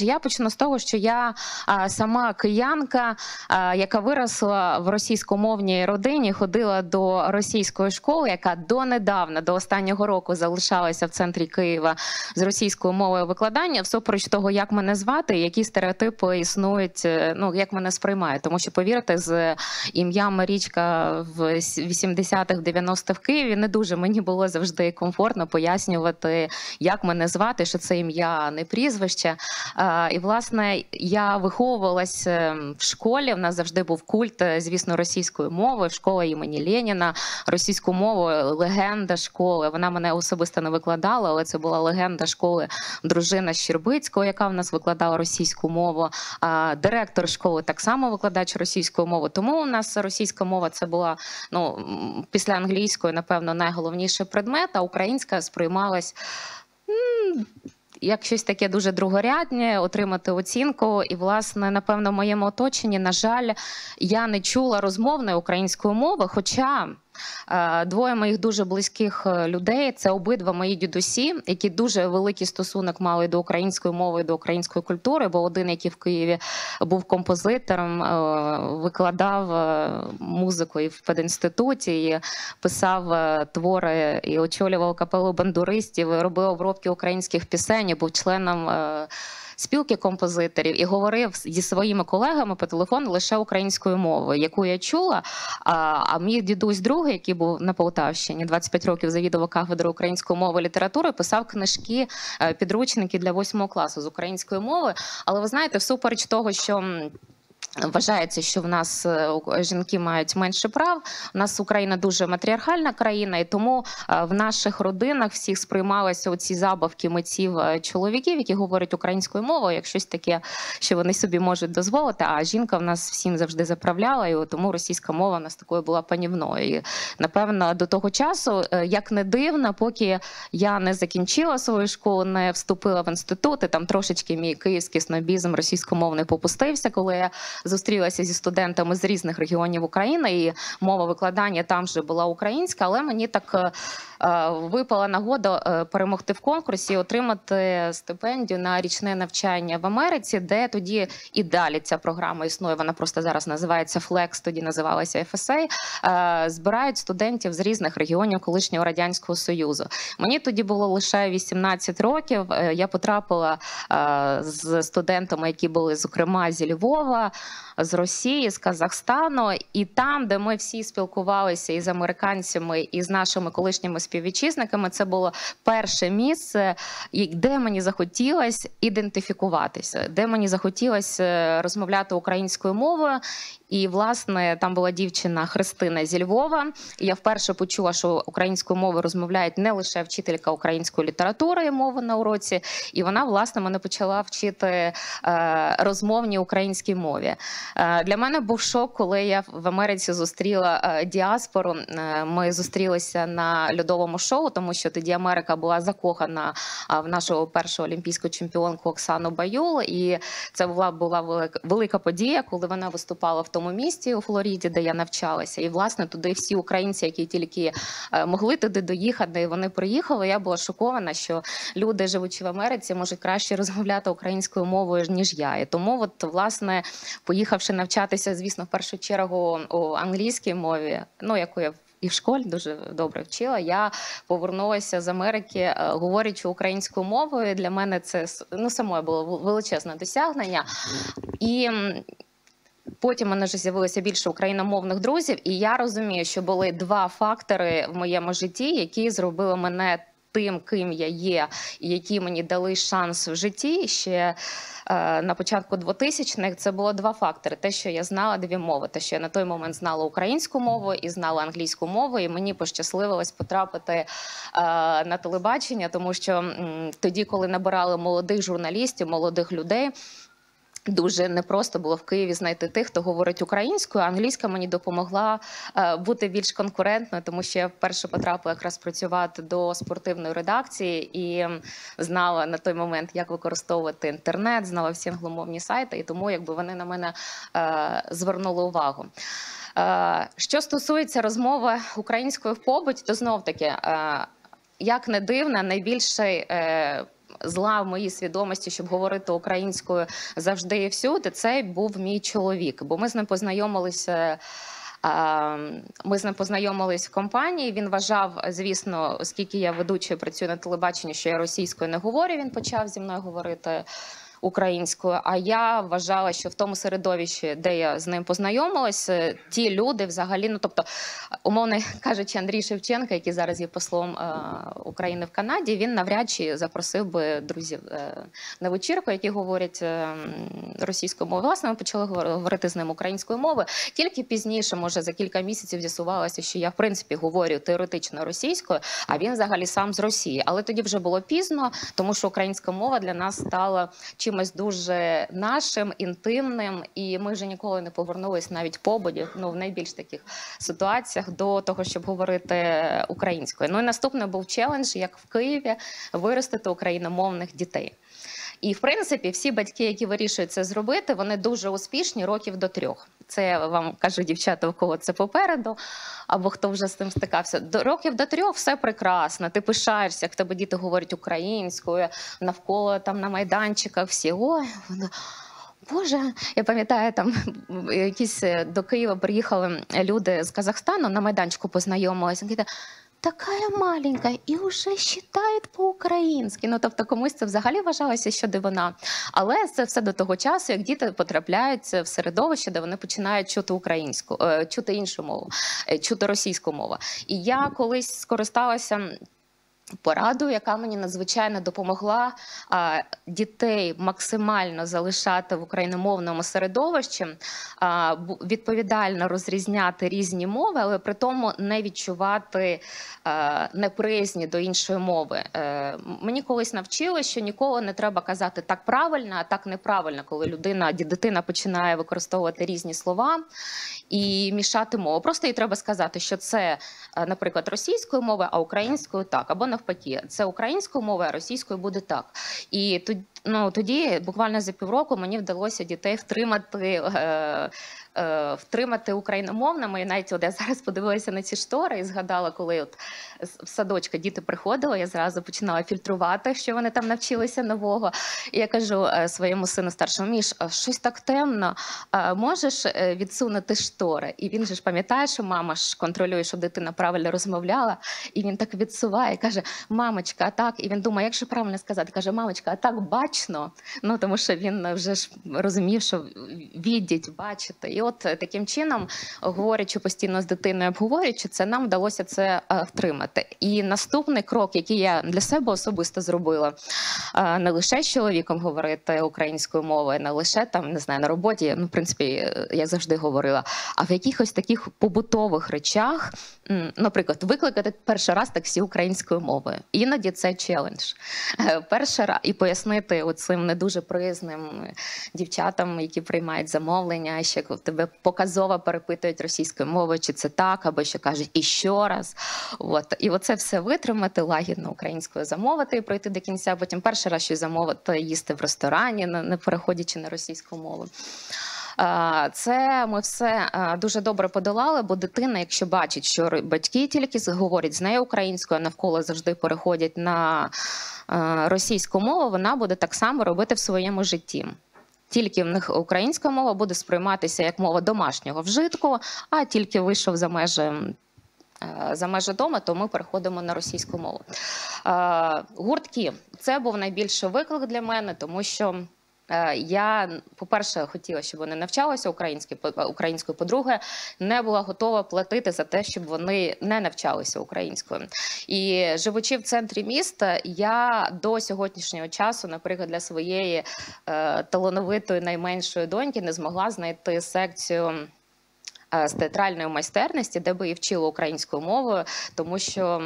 Я почну з того, що я сама киянка, яка виросла в російськомовній родині, ходила до російської школи, яка донедавна, до останнього року залишалася в центрі Києва з російською мовою викладання, всупереч того, як мене звати, які стереотипи існують, е, ну як мене сприймають. Тому що повірте, з ім'ям Марічка в 80-х, 90-х в Києві не дуже мені було завжди комфортно пояснювати, як мене звати, що це ім'я, не прізвище. І власне я виховувалась е, в школі. В нас завжди був культ, е, звісно, російської мови. Школа імені Леніна, російську мову, легенда школи. Вона мене особисто не викладала, але це була легенда школи дружина Щербицького, яка в нас викладала російську мову. Директор школи так само викладач російської мови. Тому у нас російська мова це була ну після англійської, напевно, найголовніший предмет, а українська сприймалась. Як щось таке дуже другорядне, отримати оцінку. І, власне, напевно, в моєму оточенні, на жаль, я не чула розмовної української мови. Хоча двоє моїх дуже близьких е, людей це обидва мої дідусі, які дуже великий стосунок мали до української мови, до української культури. Бо один, який в Києві був композитором, е, викладав е, музику і в пединституті, і писав е, твори і очолював капелу бандуристів, робив обробки українських пісень, і був членом. Спілки композиторів і говорив зі своїми колегами по телефону лише українською мовою, яку я чула. А, а мій дідусь другий, який був на Полтавщині, 25 років завідував кафедру української мови і літератури, писав книжки, е, підручники для восьмого класу з української мови. Але ви знаєте, всупереч того, що. Вважається, що в нас е, у- жінки мають менше прав. У нас Україна дуже матріархальна країна, і тому е, в наших родинах всіх сприймалися оці забавки митців е, чоловіків, які говорять українською мовою, як щось таке, що вони собі можуть дозволити. А жінка в нас всім завжди заправляла, і тому російська мова в нас такою була панівною. І, напевно, до того часу, як не дивно, поки я не закінчила свою школу, не вступила в інститут, і там трошечки мій київський снобізм російськомовний попустився, коли я зустрілася зі студентами з різних регіонів України, і мова викладання там же була українська, але мені так е, е, випала нагода е, перемогти в конкурсі і отримати стипендію на річне навчання в Америці, де тоді і далі ця програма існує. Вона просто зараз називається Flex, тоді називалася е, Збирають студентів з різних регіонів колишнього радянського союзу. Мені тоді було лише 18 років. Я потрапила з студентами, які були зокрема зі Львова, з Росії, з Казахстану, і там, де ми всі спілкувалися із американцями, і з нашими колишніми співвітчизниками, це було перше місце, де мені захотілося ідентифікуватися, де мені захотілося е, розмовляти українською мовою. І власне там була дівчина Христина зі Львова. І я вперше почула, що українською мовою розмовляють не лише вчителька української літератури мови на уроці, і вона власне мене почала вчити е, розмовній українській мові. Е, для мене був шок, коли я в Америці зустріла е, діаспору. Ми зустрілися на льодовому шоу, тому що тоді Америка була закохана в нашу першу олімпійську чемпіонку Оксану Баюл. І це була була велика подія, коли вона виступала в тому місті у Флориді, де я навчалася. І власне туди всі українці, які тільки е, могли туди доїхати, вони приїхали. Я була шокована, що люди, живучи в Америці, можуть краще розмовляти українською мовою ніж я. І тому, от власне, поїхавши навчатися, звісно, в першу чергу у англійській мові, ну яку я і в школі дуже добре вчила. Я повернулася з Америки, е, говорячи українською мовою. Для мене це ну самое було величезне досягнення. І Потім мене вже з'явилося більше україномовних друзів, і я розумію, що були два фактори в моєму житті, які зробили мене тим, ким я є, і які мені дали шанс в житті ще. е, На початку 2000-х це було два фактори: те, що я знала дві мови, те, що я на той момент знала українську мову і знала англійську мову, і мені пощасливилось потрапити е, на телебачення, тому що м, тоді, коли набирали молодих журналістів, молодих людей. Дуже непросто було в Києві знайти тих, хто говорить українською. Англійська мені допомогла е, бути більш конкурентною, тому що я вперше потрапила якраз працювати до спортивної редакції і знала на той момент, як використовувати інтернет, знала всі англомовні сайти, і тому якби вони на мене е, звернули увагу. Е, що стосується розмови українською в побуті, то знов таки, як не дивно, найбільший. Зла в моїй свідомості, щоб говорити українською завжди і всюди, це був мій чоловік. Бо ми з ним познайомилися. Ми з ним познайомились в компанії. Він вважав, звісно, оскільки я ведучою працюю на телебаченні, що я російською не говорю. Він почав зі мною говорити українською. А я вважала, що в тому середовищі, де я з ним познайомилась, е, ті люди взагалі, ну тобто, умовно кажучи, Андрій Шевченко, який зараз є послом е, України в Канаді, він навряд чи запросив би друзів е, на вечірку, які говорять е, російською мовою. Власне, ми почали говор- говорити з ним українською мовою. Тільки пізніше, може за кілька місяців, з'ясувалося, що я в принципі говорю теоретично російською, а він взагалі сам з Росії. Але тоді вже було пізно, тому що українська мова для нас стала чимось дуже нашим, інтимним, і ми вже ніколи не повернулись навіть побуді, ну в найбільш таких ситуаціях до того, щоб говорити українською. Ну і наступний був челендж, як в Києві виростити україномовних дітей. І в принципі, всі батьки, які вирішують це зробити, вони дуже успішні років до трьох. Це вам кажу, дівчата, у кого це попереду, або хто вже з цим стикався. До років до трьох все прекрасно. Ти пишаєшся, як тебе діти говорять українською, навколо там на майданчиках всі ой, вона. Боже, я пам'ятаю, там якісь е, до Києва приїхали люди з Казахстану на майданчику познайомилися. Такая маленька і вже читає по-українськи. Ну тобто комусь це взагалі вважалося, що дивина. Але це все до того часу, як діти потрапляють в середовище, де вони починають чути українську, е, чути іншу мову, е, чути російську мову. І я колись скористалася порадою, яка мені надзвичайно допомогла а, дітей максимально залишати в україномовному середовищі, а, відповідально розрізняти різні мови, але при тому не відчувати а, неприязні до іншої мови. Е, м- мені колись навчили, що ніколи не треба казати так правильно, а так неправильно, коли людина, дитина починає використовувати різні слова і мішати мову. Просто їй треба сказати, що це, е, наприклад, російською мовою, а українською так, або навпаки, це українською мовою, а російською буде так. І ну, тоді буквально за півроку мені вдалося дітей втримати. Е, е, Втримати україномовними, і навіть от я зараз подивилася на ці штори і згадала, коли от в садочка діти приходили, я зразу починала фільтрувати, що вони там навчилися нового. І я кажу е, своєму сину старшому, Міш, щось так темно. Можеш е, відсунути штори? І він же ж пам'ятає, що мама ж контролює, щоб дитина правильно розмовляла. І він так відсуває, каже: Мамочка, а так. І він думає, як же правильно сказати? Каже, мамочка, а так бачно. Ну тому що він вже ж розумів, що віддіть, бачити. І от е, таким чином, говорячи постійно з дитиною, обговорюючи це, нам вдалося це е, втримати. І наступний крок, який я для себе особисто зробила, е, не лише з чоловіком говорити українською мовою, не лише там не знаю на роботі. Ну, в принципі, е, як завжди говорила, а в якихось таких побутових речах, наприклад, викликати перший раз таксі українською мовою. Іноді це челендж. Е, Перший раз і пояснити оцим не дуже призним дівчатам, які приймають замовлення, ще тебе показово перепитують російською мовою, чи це так, або ще кажуть і що раз. От і оце все витримати, лагідно українською замовити і пройти до кінця. Потім перший раз щось замовити, їсти в ресторані, не переходячи на російську мову. Це ми все дуже добре подолали, бо дитина, якщо бачить, що батьки тільки говорять з нею українською, а навколо завжди переходять на російську мову, вона буде так само робити в своєму житті. Тільки в них українська мова буде сприйматися як мова домашнього вжитку, а тільки вийшов за межі. За межі дому, то ми переходимо на російську мову. Гуртки це був найбільший виклик для мене, тому що я, по-перше, хотіла, щоб вони навчалися українською, по- українською. По-друге, не була готова платити за те, щоб вони не навчалися українською. І живучи в центрі міста, я до сьогоднішнього часу, наприклад, для своєї е, талановитої найменшої доньки не змогла знайти секцію. е, З театральної майстерності, де би і вчила українською мовою, тому що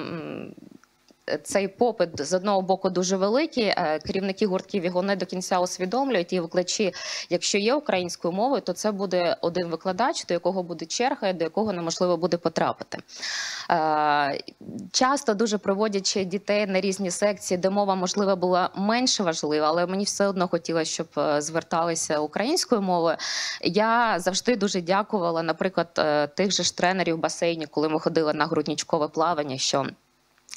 цей попит з одного боку дуже великий. е, Керівники гуртків його не до кінця усвідомлюють. І викладачі, якщо є українською мовою, то це буде один викладач, до якого буде черга, і до якого неможливо буде потрапити. Е, Часто дуже проводячи дітей на різні секції, де мова можливо була менше важлива, але мені все одно хотілося, щоб е, зверталися українською мовою. Я завжди дуже дякувала, наприклад, тих же ж тренерів в басейні, коли ми ходили на груднічкове плавання. що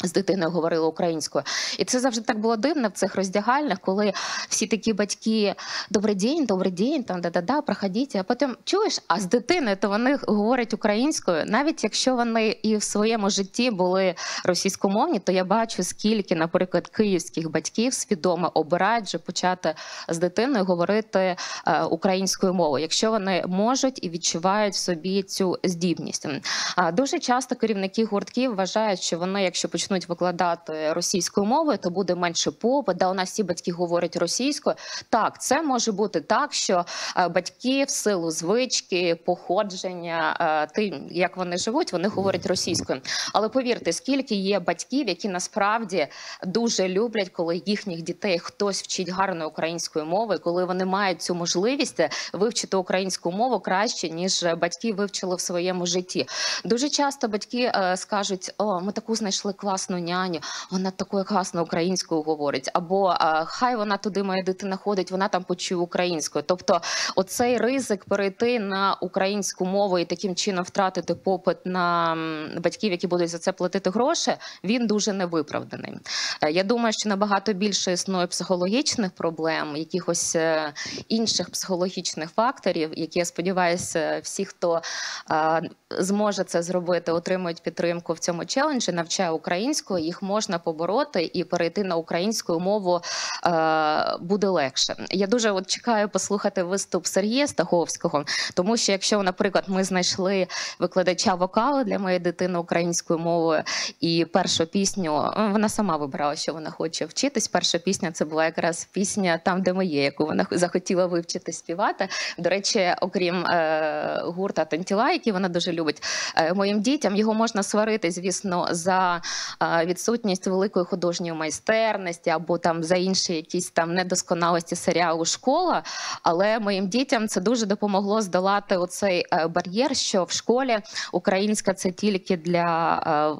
З дитиною говорила українською, і це завжди так було дивно в цих роздягальнях, коли всі такі батьки добрий день, добрий день, там да-да-да, проходіть. А потім чуєш, а з дитиною то вони говорять українською, навіть якщо вони і в своєму житті були російськомовні, то я бачу, скільки, наприклад, київських батьків свідомо обирають вже почати з дитиною говорити е, українською мовою, якщо вони можуть і відчувають в собі цю здібність. Дуже часто керівники гуртків вважають, що вони, якщо почнуть почнуть викладати російською мовою, то буде менше попит. Да, у нас всі батьки говорять російською. Так, це може бути так, що е, батьки в силу звички, походження, е, тим, як вони живуть, вони говорять російською. Але повірте, скільки є батьків, які насправді дуже люблять, коли їхніх дітей хтось вчить гарною українською мовою, коли вони мають цю можливість вивчити українську мову краще ніж батьки вивчили в своєму житті. Дуже часто батьки е, скажуть: о, ми таку знайшли клас класну няню, вона такою класно українською говорить. Або хай вона туди моя дитина ходить, вона там почує українською. Тобто, оцей ризик перейти на українську мову і таким чином втратити попит на батьків, які будуть за це платити гроші, він дуже невиправданий. Е, я думаю, що набагато більше існує психологічних проблем, якихось е, інших психологічних факторів, які я сподіваюся, всі, хто зможе це зробити, отримують підтримку в цьому челенджі, навчає Україну українською, їх можна побороти і перейти на українську мову е, буде легше. Я дуже от чекаю послухати виступ Сергія Стаховського, тому що якщо, наприклад, ми знайшли викладача вокалу для моєї дитини українською мовою, і першу пісню вона сама вибрала, що вона хоче вчитись. Перша пісня це була якраз пісня там, де ми є, яку вона захотіла вивчити співати. До речі, окрім е, гурта Тантіла, який вона дуже любить, е, моїм дітям його можна сварити, звісно, за відсутність великої художньої майстерності або там за інші якісь там недосконалості серіалу школа. Але моїм дітям це дуже допомогло здолати оцей е, бар'єр, що в школі українська це тільки для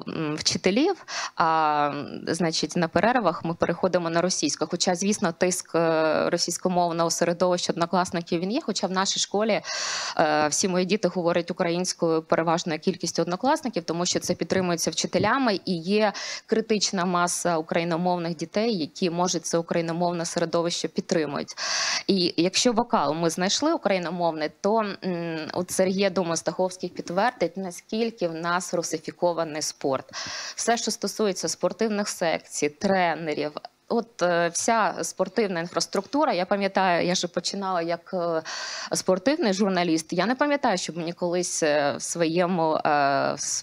е, вчителів. А значить, на перервах ми переходимо на російську. Хоча, звісно, тиск е, російськомовного середовища однокласників він є. Хоча в нашій школі всі мої діти говорять українською переважною кількістю однокласників, тому що це підтримується вчителями і є критична маса україномовних дітей, які можуть це україномовне середовище підтримують. І якщо вокал ми знайшли україномовний, то от Сергія думаю, Стаховський підтвердить, наскільки в нас русифікований спорт. Все, що стосується спортивних секцій, тренерів. От е, вся спортивна інфраструктура. Я пам'ятаю, я ж починала як е, спортивний журналіст. Я не пам'ятаю, щоб мені колись е, в своєму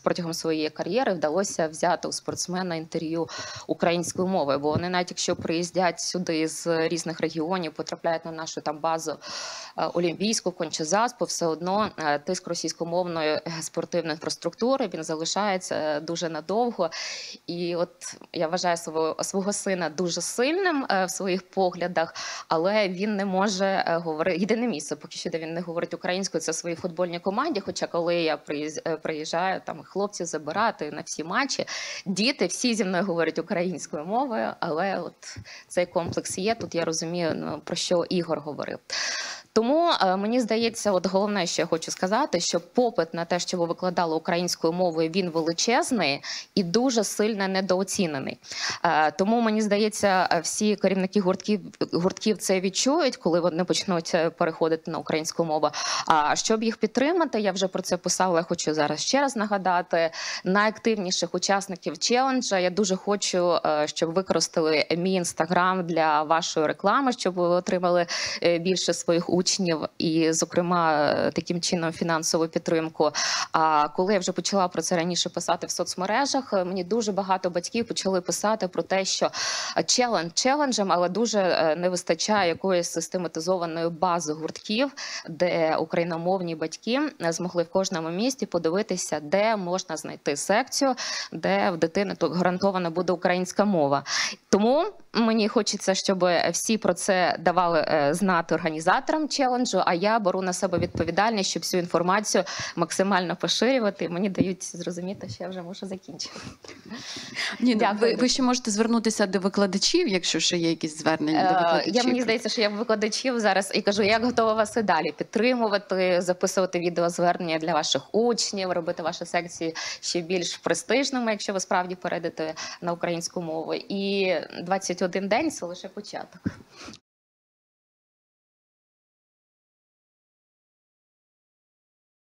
протягом своєї кар'єри вдалося взяти у спортсмена інтерв'ю українською мовою. Бо вони, навіть якщо приїздять сюди з різних регіонів, потрапляють на нашу там базу олімпійську, кончезаспу, все одно тиск російськомовної спортивної інфраструктури він залишається дуже надовго. І от я вважаю свого свого сина дуже дуже сильним е, в своїх поглядах, але він не може е, говорити. Єдине місце, поки що де він не говорить українською, це в своїй футбольній команді. Хоча, коли я е, приїжджаю там хлопців забирати на всі матчі, діти всі зі мною говорять українською мовою, але от цей комплекс є. Тут я розумію, ну, про що Ігор говорив. Тому е, мені здається, от головне, що я хочу сказати, що попит на те, що ви викладали українською мовою, він величезний і дуже сильно недооцінений. Е, тому мені здається, всі керівники гуртків гуртків це відчують, коли вони почнуть е, переходити на українську мову. А щоб їх підтримати, я вже про це писала. Я хочу зараз ще раз нагадати найактивніших учасників челенджа. Я дуже хочу, щоб використали мій інстаграм для вашої реклами, щоб ви отримали більше своїх учнів учнів, і, зокрема, таким чином фінансову підтримку. А коли я вже почала про це раніше писати в соцмережах, мені дуже багато батьків почали писати про те, що челендж челенджем, але дуже е, не вистачає якоїсь систематизованої бази гуртків, де україномовні батьки змогли в кожному місті подивитися, де можна знайти секцію, де в дитини то гарантовано буде українська мова. Тому мені хочеться, щоб всі про це давали е, знати організаторам челенджу. А я беру на себе відповідальність, щоб всю інформацію максимально поширювати. Мені дають зрозуміти, що я вже можу закінчити. Ні, ну, Дякую ви, ви ще можете звернутися до викладачів, якщо ще є якісь звернення до Е, викладачів. Я мені здається, що я викладачів зараз і кажу, як готова вас і далі підтримувати, записувати відеозвернення для ваших учнів, робити ваші секції ще більш престижними, якщо ви справді перейдете на українську мову. І 21 день це лише початок.